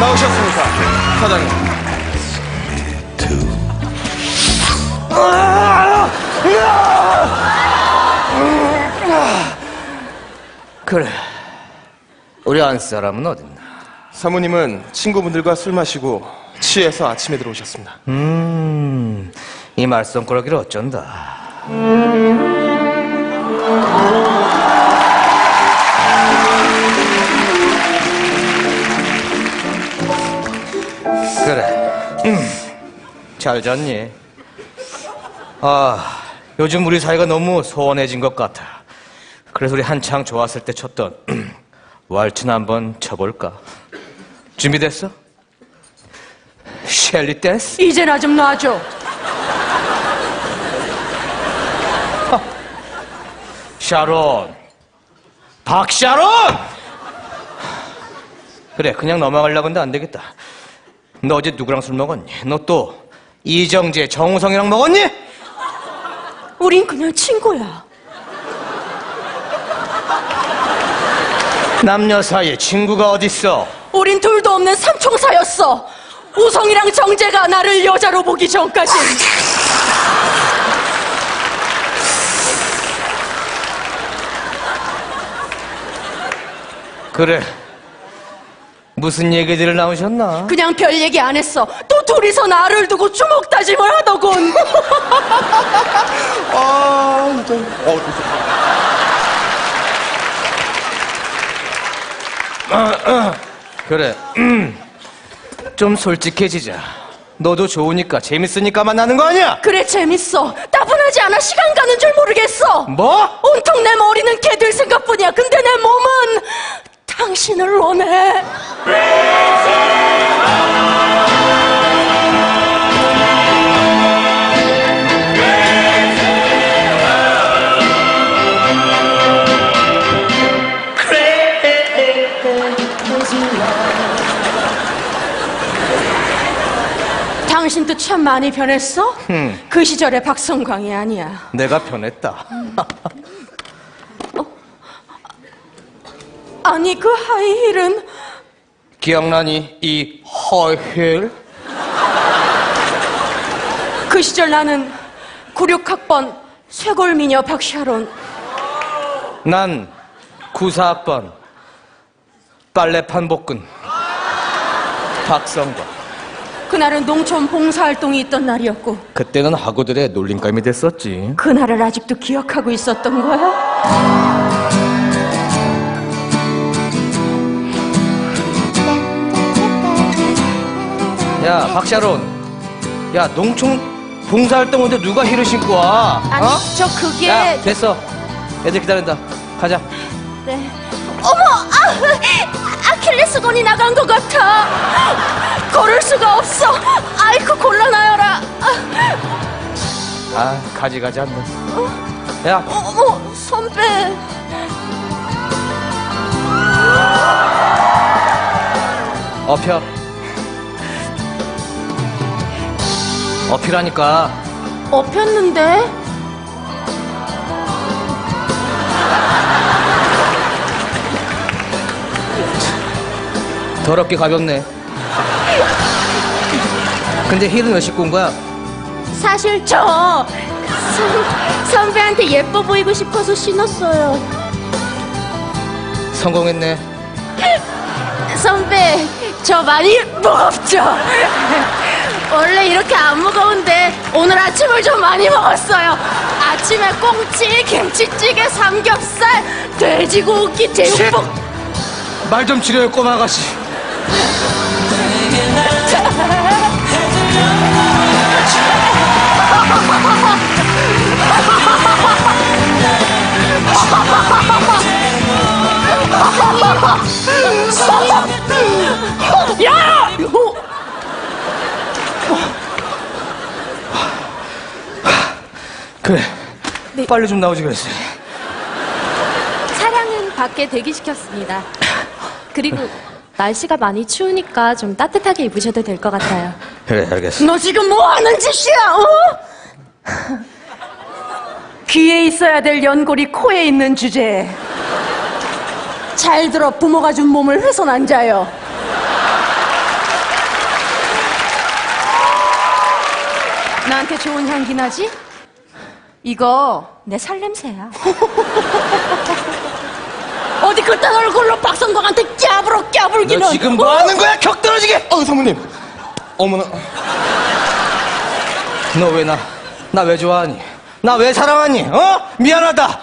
나오셨습니까? 사장님. 그래. 우리 안 사람은 어딨나? 사모님은 친구분들과 술 마시고 취해서 아침에 들어오셨습니다. 음, 이 말썽꾸러기를 어쩐다. 그래. 음, 잘 잤니? 아, 요즘 우리 사이가 너무 소원해진 것 같아. 그래서 우리 한창 좋았을 때 쳤던 왈츠나 한번 쳐볼까? 준비됐어? 셸리 댄스? 이제 나 좀 놔줘. 샤론 박샤론 그래 그냥 넘어가려고 했는데 안 되겠다 너 어제 누구랑 술 먹었니? 너 또 이정재 정우성이랑 먹었니? 우린 그냥 친구야. 남녀 사이에 친구가 어딨어 우린 둘도 없는 삼총사였어. 우성이랑 정재가 나를 여자로 보기 전까지. 그래 무슨 얘기들을 나오셨나? 그냥 별 얘기 안 했어. 또 둘이서 나를 두고 주먹 다짐을 하더군. 아, 진짜. 어, 그래 음. 좀 솔직해지자 너도 좋으니까 재밌으니까 만나는 거 아니야? 그래 재밌어. 따분하지 않아. 시간 가는 줄 모르겠어. 뭐? 온통 내 머리는 개들 생각뿐이야. 근데 내 몸은 당신을 원해. 당신도 참 많이 변했어? 그 시절의 박성광이 아니야. 내가 변했다 아니 그 하이힐은 기억나니 이 허힐? 그 시절 나는 96학번 쇄골미녀 박샤론 난 94학번 빨래판 복근 박성과 그날은 농촌 봉사활동이 있던 날이었고 그때는 학우들의 놀림감이 됐었지 그날을 아직도 기억하고 있었던 거야? 야 박샤론. 야 농촌 봉사활동 오는데 누가 힐을 신고 와? 아니 어? 저 그게 야 됐어. 애들 기다린다. 가자. 네. 어머 아, 아킬레스건이 나간 것 같아. 걸을 수가 없어. 아이쿠 곤란하여라. 아 가지 가지 않네. 야. 어머 선배. 어펴 어필하니까 엎였는데 더럽게 가볍네 근데 힐은 왜 신고 온 거야? 사실 저 선, 선배한테 예뻐 보이고 싶어서 신었어요. 성공했네 선배, 저 많이 무겁죠? 원래 이렇게 안 무거운데 오늘 아침을 좀 많이 먹었어요. 아침에 꽁치, 김치찌개, 삼겹살, 돼지고기, 제육볶. 말좀 줄여요 꼬마 아가씨 그래. 네. 빨리 좀 나오지 그랬어요. 차량은 밖에 대기시켰습니다. 그리고 날씨가 많이 추우니까 좀 따뜻하게 입으셔도 될 것 같아요. 그래, 알겠어. 너 지금 뭐 하는 짓이야, 어? 귀에 있어야 될 연골이 코에 있는 주제에. 잘 들어, 부모가 준 몸을 훼손한 자요. 나한테 좋은 향기 나지? 이거 내 살냄새야. 어디 그딴 얼굴로 박성광한테 깨부러 깨불기는. 너 지금 뭐 하는 거야? 격 떨어지게! 어, 사모님. 어머나. 너 왜 나, 나 왜 좋아하니? 나 왜 사랑하니? 어? 미안하다!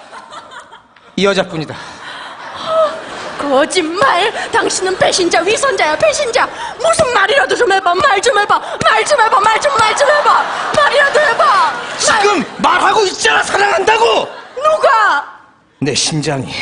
이 여자뿐이다. 거짓말! 당신은 배신자, 위선자야, 배신자! 무슨 말이라도 좀 해봐, 말 좀 해봐, 말 좀 해봐, 말 좀, 말 좀 해봐! 말이라도 해봐! 말- 지금 말하고 있잖아! 사랑한다고! 누가! 내 심장이.